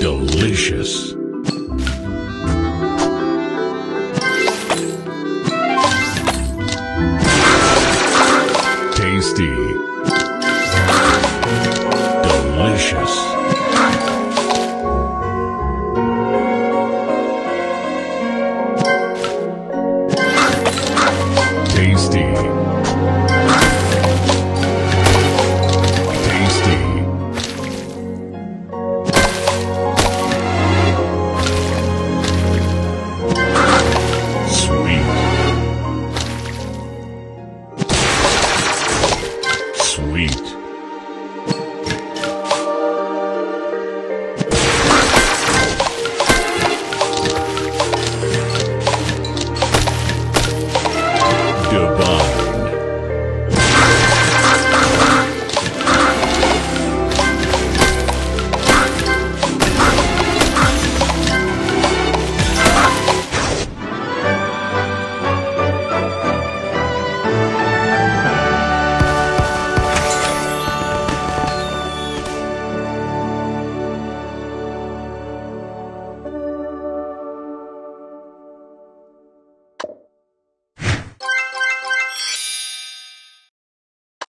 Delicious. Tasty. Sweet. Sweet. Ball.